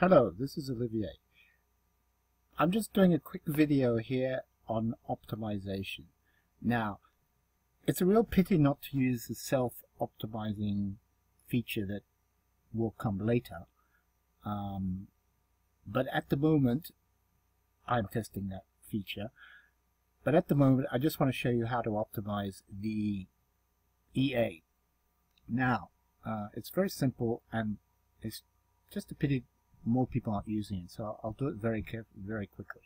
Hello, this is Olivier. I'm just doing a quick video here on optimization. Now, it's a real pity not to use the self-optimizing feature that will come later. Um, but at the moment, I'm testing that feature. But at the moment, I just want to show you how to optimize the EA. Now, uh, it's very simple and it's just a pity more people aren't using it. So I'll do it very very quickly.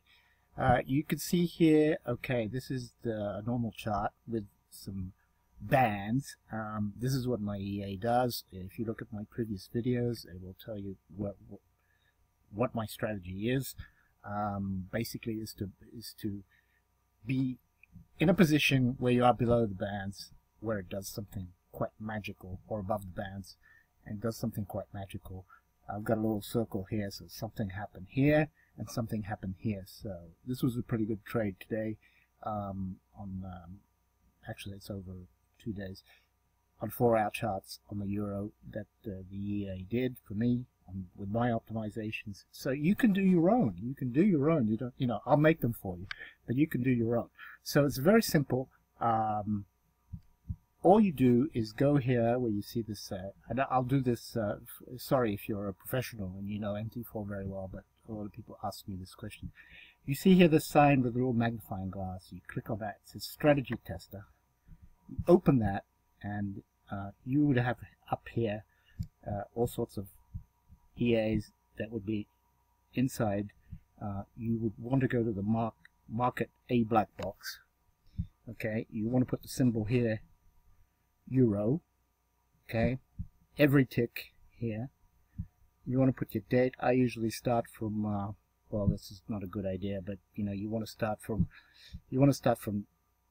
Uh, you can see here, okay, this is the normal chart with some bands. Um, this is what my EA does. If you look at my previous videos, it will tell you what, what, what my strategy is. Um, basically is to is to be in a position where you are below the bands where it does something quite magical or above the bands and does something quite magical I've got a little circle here, so something happened here and something happened here. So this was a pretty good trade today. Um, on um, actually, it's over two days on four-hour charts on the euro that uh, the EA did for me um, with my optimizations. So you can do your own. You can do your own. You don't, you know, I'll make them for you, but you can do your own. So it's very simple. Um, all you do is go here where you see this, uh, and I'll do this, uh, sorry if you're a professional and you know MT4 very well, but a lot of people ask me this question. You see here the sign with a little magnifying glass, you click on that, it says strategy tester. You open that, and uh, you would have up here uh, all sorts of EAs that would be inside. Uh, you would want to go to the mark, market A black box. Okay, you want to put the symbol here euro. Okay, every tick here. You want to put your date. I usually start from. Uh, well, this is not a good idea, but you know you want to start from. You want to start from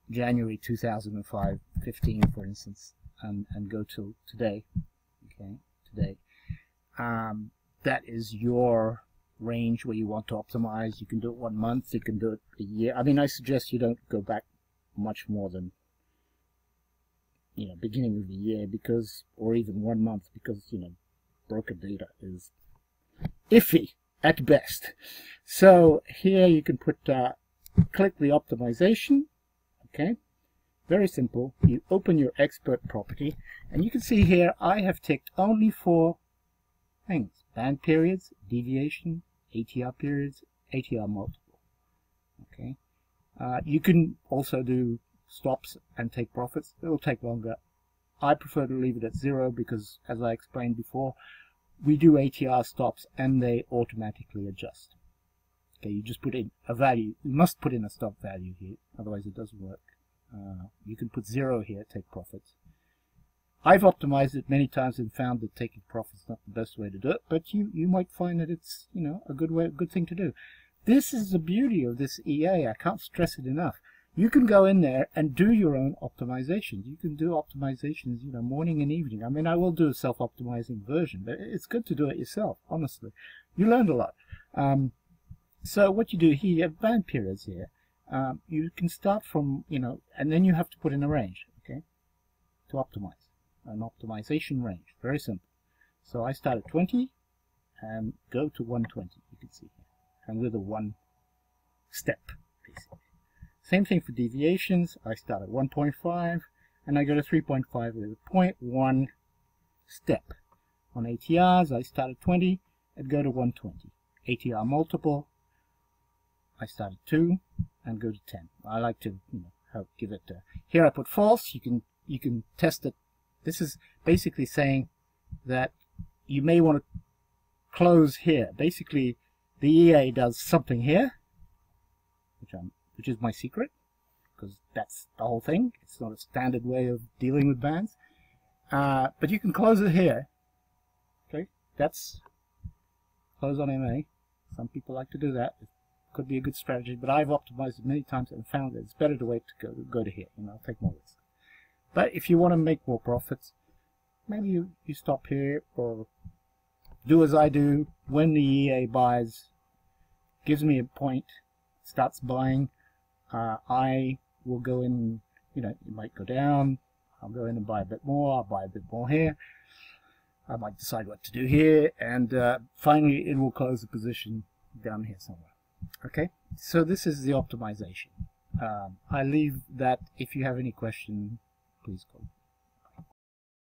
January 2005, 15, for instance, and and go to today. Okay, today. Um, that is your range where you want to optimize. You can do it one month. You can do it a year. I mean, I suggest you don't go back much more than you know beginning of the year because or even one month because you know broker data is iffy at best. So here you can put uh, click the optimization okay? Very simple. You open your expert property and you can see here I have ticked only four things band periods deviation ATR periods ATR multiple okay? Uh, you can also do stops and take profits. It'll take longer. I prefer to leave it at zero because, as I explained before, we do ATR stops and they automatically adjust. Okay, you just put in a value. You must put in a stop value here, otherwise it doesn't work. Uh, you can put zero here, take profits. I've optimized it many times and found that taking profits is not the best way to do it, but you, you might find that it's, you know, a good way, a good thing to do. This is the beauty of this EA. I can't stress it enough you can go in there and do your own optimizations. You can do optimizations, you know, morning and evening. I mean, I will do a self-optimizing version, but it's good to do it yourself, honestly. You learned a lot. Um, so what you do here, you have band periods here. Um, you can start from, you know, and then you have to put in a range, okay, to optimize. An optimization range, very simple. So I start at 20 and go to 120, you can see here, and with a one step, basically. Same thing for deviations. I start at 1.5 and I go to 3.5 with a 0.1 step. On ATRs, I start at 20 and go to 120. ATR multiple, I start at 2 and go to 10. I like to, you know, give it. A, here I put false. You can you can test it. This is basically saying that you may want to close here. Basically, the EA does something here, which I'm which is my secret, because that's the whole thing. It's not a standard way of dealing with bands. Uh, but you can close it here. Okay, that's close on MA. Some people like to do that. It could be a good strategy, but I've optimized it many times and found that it's better to wait to go, go to here, and I'll take more risk. But if you want to make more profits, maybe you, you stop here or do as I do when the EA buys, gives me a point, starts buying, uh, I will go in, you know, it might go down. I'll go in and buy a bit more. I'll buy a bit more here. I might decide what to do here, and uh, finally it will close the position down here somewhere. Okay, so this is the optimization. Um, I leave that. If you have any question, please call.